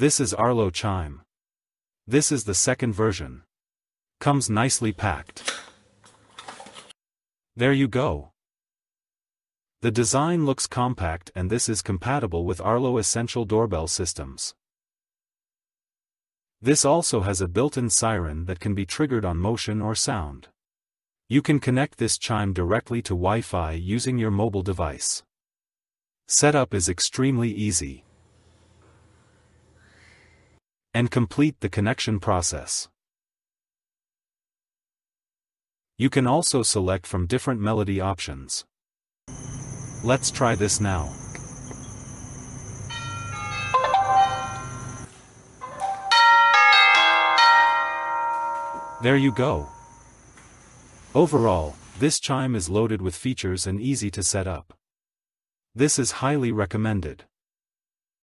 This is Arlo Chime. This is the second version. Comes nicely packed. There you go. The design looks compact and this is compatible with Arlo Essential doorbell systems. This also has a built-in siren that can be triggered on motion or sound. You can connect this chime directly to Wi-Fi using your mobile device. Setup is extremely easy. And complete the connection process. You can also select from different melody options. Let's try this now. There you go. Overall, this chime is loaded with features and easy to set up. This is highly recommended.